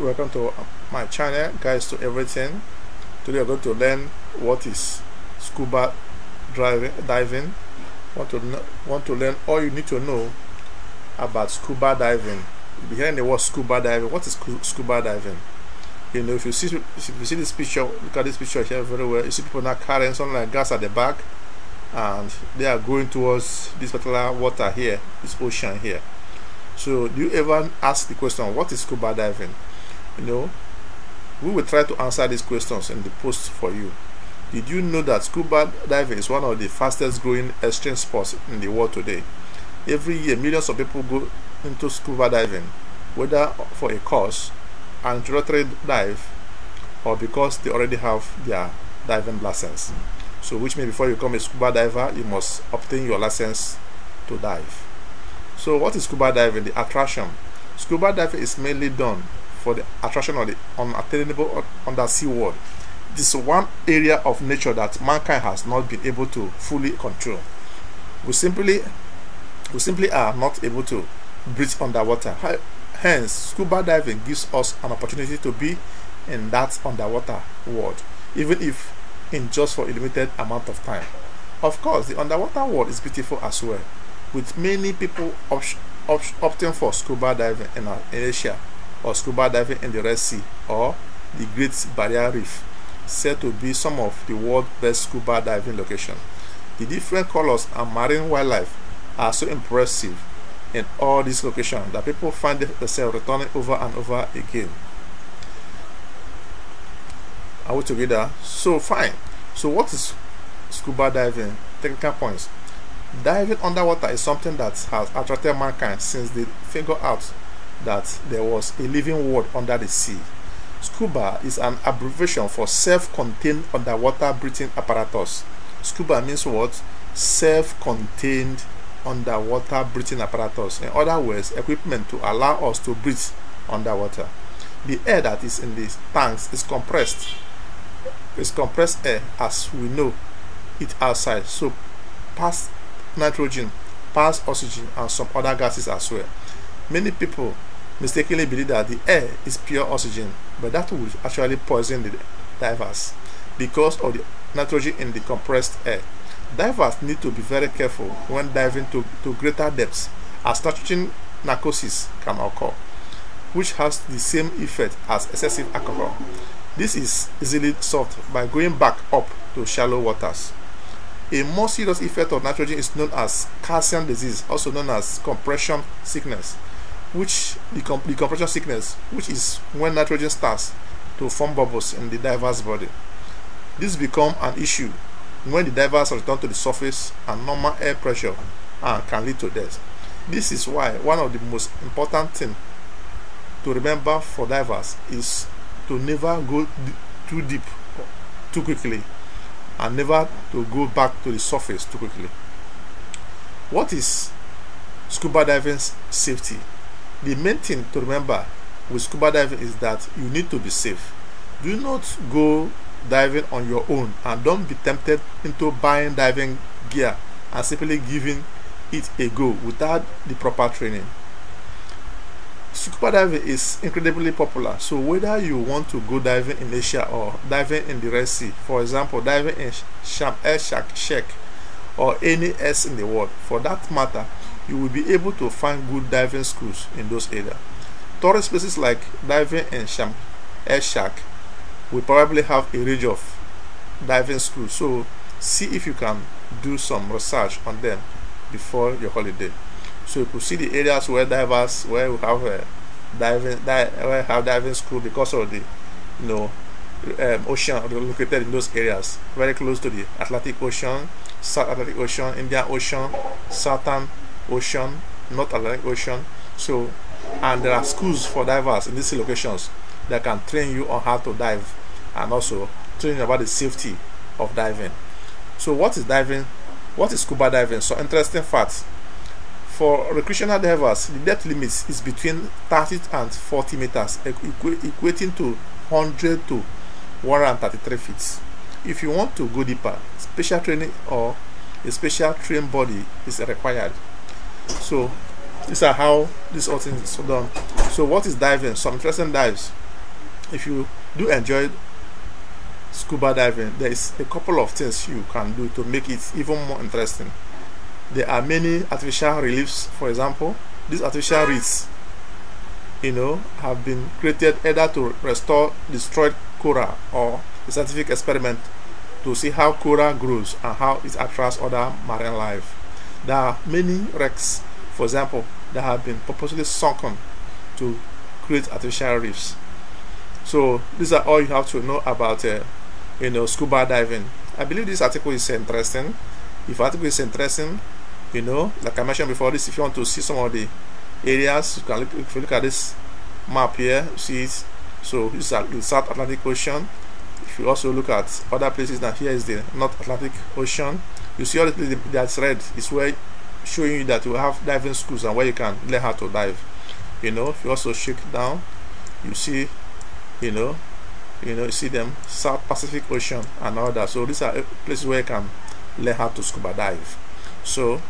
welcome to my channel guides to everything. Today we're going to learn what is scuba driving diving. Want to want to learn all you need to know about scuba diving. Behind the word scuba diving what is scuba diving? You know if you see if you see this picture look at this picture here very well. You see people now carrying something like gas at the back and they are going towards this particular water here this ocean here. So do you ever ask the question what is scuba diving you know we will try to answer these questions in the post for you. Did you know that scuba diving is one of the fastest growing extreme sports in the world today? Every year millions of people go into scuba diving whether for a course an introductory dive or because they already have their diving license. So which means before you become a scuba diver you must obtain your license to dive. So what is scuba diving? The attraction. Scuba diving is mainly done for the attraction of the unattainable undersea world. It is one area of nature that mankind has not been able to fully control. We simply we simply are not able to breathe underwater. Hence, scuba diving gives us an opportunity to be in that underwater world, even if in just for a limited amount of time. Of course, the underwater world is beautiful as well, with many people op op opting for scuba diving in, uh, in Asia or scuba diving in the Red Sea or the Great Barrier Reef, said to be some of the world's best scuba diving locations. The different colors and marine wildlife are so impressive in all these locations that people find themselves returning over and over again. Are we together? So fine. So what is scuba diving? Technical points. Diving underwater is something that has attracted mankind since they figured out that there was a living world under the sea. Scuba is an abbreviation for self-contained underwater breathing apparatus. Scuba means what? Self-contained underwater breathing apparatus. In other words, equipment to allow us to breathe underwater. The air that is in these tanks is compressed. It's compressed air as we know it outside. So past nitrogen, past oxygen and some other gases as well. Many people mistakenly believe that the air is pure oxygen, but that would actually poison the divers because of the nitrogen in the compressed air. Divers need to be very careful when diving to, to greater depths as nitrogen narcosis can occur, which has the same effect as excessive alcohol. This is easily solved by going back up to shallow waters. A more serious effect of nitrogen is known as caisson disease, also known as compression sickness which the, comp the compression sickness, which is when nitrogen starts to form bubbles in the diver's body. This become an issue when the divers return to the surface and normal air pressure and can lead to death. This is why one of the most important things to remember for divers is to never go too deep too quickly and never to go back to the surface too quickly. What is scuba diving safety? The main thing to remember with scuba diving is that you need to be safe. Do not go diving on your own and don't be tempted into buying diving gear and simply giving it a go without the proper training. Scuba diving is incredibly popular so whether you want to go diving in asia or diving in the red sea for example diving in sham eh, el sheikh or any else in the world for that matter you will be able to find good diving schools in those areas. Tourist places like diving and Sharm El Sheikh will probably have a range of diving schools. So see if you can do some research on them before your holiday. So you could see the areas where divers where we have a diving di- where have diving school because of the you know um, ocean located in those areas very close to the Atlantic Ocean, South Atlantic Ocean, Indian Ocean, Southern Ocean, North Atlantic Ocean. So, and there are schools for divers in these locations that can train you on how to dive and also train you about the safety of diving. So, what is diving? What is scuba diving? So, interesting facts. For recreational divers, the depth limit is between 30 and 40 meters, equating to 100 to 133 feet. If you want to go deeper, special training or a special trained body is required so these are how this whole thing is done. So what is diving? Some interesting dives. If you do enjoy scuba diving there is a couple of things you can do to make it even more interesting. There are many artificial reliefs. For example these artificial reefs you know have been created either to restore destroyed coral or a scientific experiment to see how coral grows and how it attracts other marine life. There are many wrecks for example that have been purposely sunken to create artificial reefs. So these are all you have to know about uh, you know scuba diving. I believe this article is interesting. If article is interesting you know like i mentioned before this if you want to see some of the areas you can look if you look at this map here see it. So this is the south atlantic ocean. If you also look at other places now here is the north atlantic ocean. You see all the that's red. Is where showing you that you have diving schools and where you can learn how to dive. You know if you also shake down you see you know you know you see them south pacific ocean and all that. So these are places where you can learn how to scuba dive. So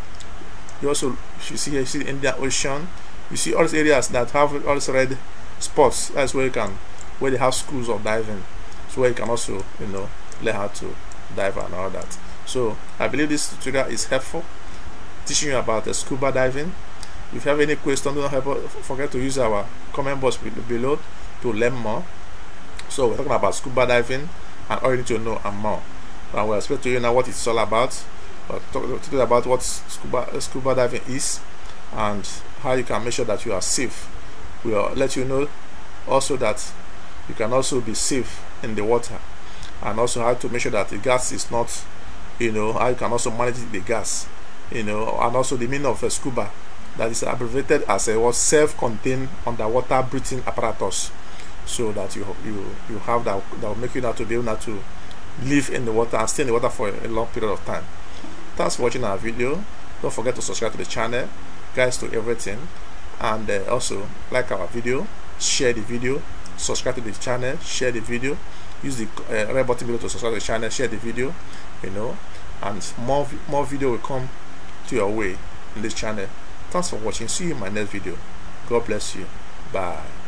you also you see you see indian ocean you see all these areas that have all these red spots that's where you can where they have schools of diving. So where you can also you know learn how to dive and all that. So i believe this tutorial is helpful teaching you about the scuba diving. If you have any question don't forget to use our comment box below to learn more. So we're talking about scuba diving and all you need to know and more. And we'll explain to you now what it's all about. Uh, talk, talk about what scuba scuba diving is and how you can make sure that you are safe. We'll let you know also that you can also be safe in the water and also how to make sure that the gas is not you know how you can also manage the gas you know and also the meaning of a scuba that is abbreviated as a self-contained underwater breathing apparatus. So that you you you have that that will make you now to be able to live in the water and stay in the water for a long period of time. Thanks for watching our video. Don't forget to subscribe to the channel guides to everything. And uh, also like our video share the video subscribe to the channel share the video. Use the uh, red button below to subscribe to the channel share the video you know. And more more video will come to your way in this channel. Thanks for watching. See you in my next video. God bless you. Bye